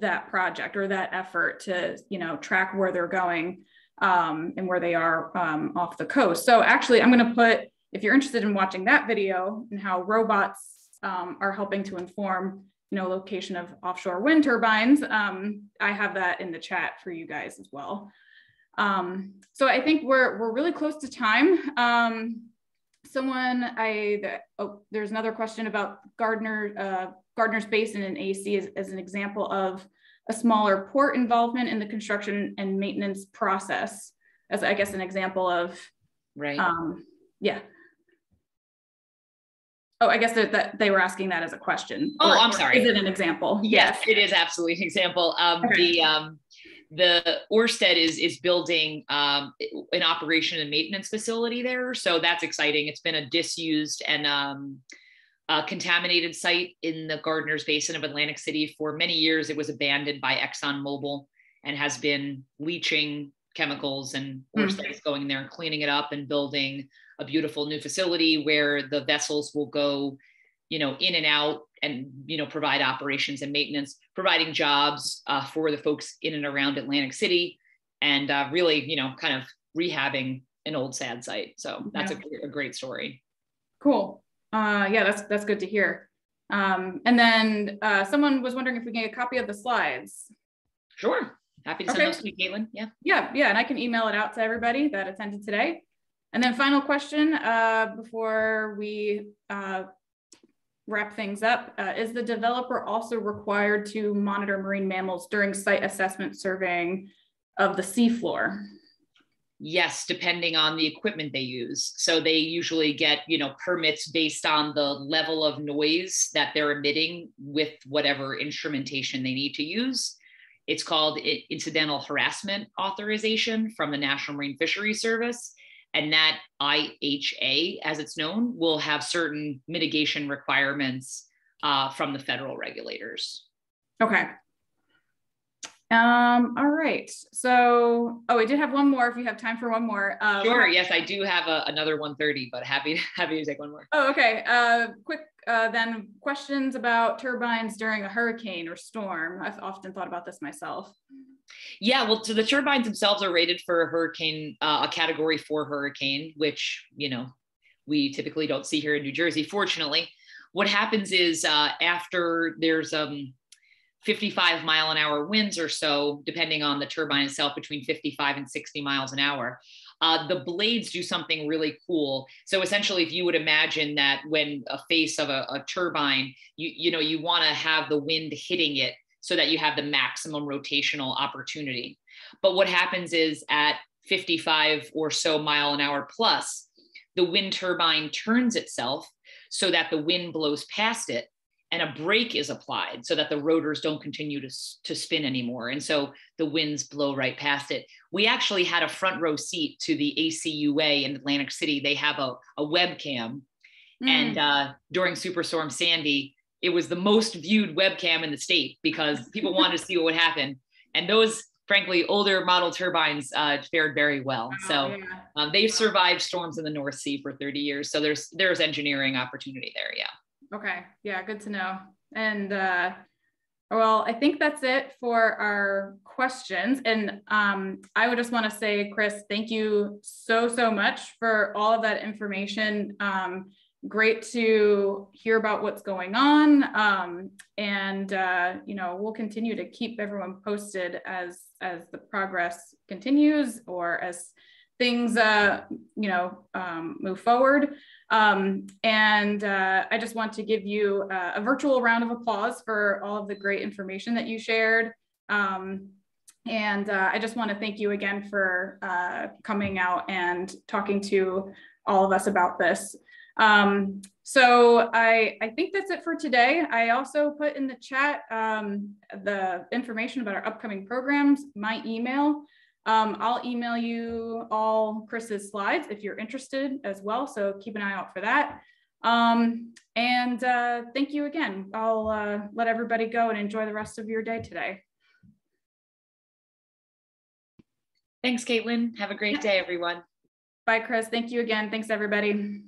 that project or that effort to you know track where they're going um, and where they are um, off the coast. So actually, I'm going to put, if you're interested in watching that video and how robots um, are helping to inform, you know, location of offshore wind turbines, um, I have that in the chat for you guys as well. Um, so I think we're we're really close to time. Um, someone I the, oh, there's another question about Gardner uh, Gardner's Basin and AC as, as an example of a smaller port involvement in the construction and maintenance process as I guess an example of right. um, yeah. Oh I guess that, that they were asking that as a question. Oh or, I'm sorry. is it an example? Yes, yes. it is absolutely an example. Um, okay. the um, the Orsted is is building um, an operation and maintenance facility there. So that's exciting. It's been a disused and um, a contaminated site in the Gardner's Basin of Atlantic City. For many years, it was abandoned by ExxonMobil and has been leaching chemicals and mm-hmm. going there and cleaning it up and building a beautiful new facility where the vessels will go, you know, in and out and you know provide operations and maintenance, providing jobs uh, for the folks in and around Atlantic City, and uh, really, you know, kind of rehabbing an old sad site. So that's yeah. a, a great story. Cool. Uh, yeah, that's that's good to hear. Um, and then uh, someone was wondering if we can get a copy of the slides. Sure. Happy to send okay. those to you, Caitlin. Yeah. Yeah, yeah, and I can email it out to everybody that attended today. And then final question uh, before we uh, wrap things up, uh, is the developer also required to monitor marine mammals during site assessment surveying of the seafloor? Yes depending on the equipment they use so they usually get you know permits based on the level of noise that they're emitting with whatever instrumentation they need to use It's called Incidental Harassment Authorization from the National Marine Fisheries Service. And that IHA, as it's known, will have certain mitigation requirements uh, from the federal regulators. Okay. Um, all right. So, oh, we did have one more if you have time for one more. Uh, sure. Yes, I do have a, another 130, but happy, happy to take one more. Oh, okay. Uh, quick uh, then questions about turbines during a hurricane or storm. I've often thought about this myself. Yeah, well, so the turbines themselves are rated for a hurricane, uh, a category four hurricane, which, you know, we typically don't see here in New Jersey, fortunately. What happens is uh, after there's um, 55 mile an hour winds or so, depending on the turbine itself, between 55 and 60 miles an hour, uh, the blades do something really cool. So essentially, if you would imagine that when a face of a, a turbine, you you know you want to have the wind hitting it so that you have the maximum rotational opportunity. But what happens is at 55 or so mile an hour plus, the wind turbine turns itself so that the wind blows past it and a brake is applied so that the rotors don't continue to, to spin anymore. And so the winds blow right past it. We actually had a front row seat to the ACUA in Atlantic City. They have a, a webcam. Mm. And uh, during Superstorm Sandy, it was the most viewed webcam in the state because people wanted to see what would happen. And those, frankly, older model turbines uh, fared very well. Oh, so yeah. um, they've survived storms in the North Sea for 30 years. So there's there's engineering opportunity there. Yeah. Okay. Yeah. Good to know. And uh, well, I think that's it for our questions. And um, I would just want to say, Chris, thank you so, so much for all of that information. Um, great to hear about what's going on um, and uh, you know we'll continue to keep everyone posted as as the progress continues or as things uh, you know um, move forward um, and uh, i just want to give you a, a, virtual round of applause for all of the great information that you shared um, and uh, i just want to thank you again for uh, coming out and talking to all of us about this um, so I, I think that's it for today. I also put in the chat um, the information about our upcoming programs, my email. Um, I'll email you all Chris's slides if you're interested as well. So keep an eye out for that. Um, and uh, thank you again. I'll uh, let everybody go and enjoy the rest of your day today. Thanks, Caitlin. Have a great day, everyone. Bye, Chris. Thank you again. Thanks, everybody.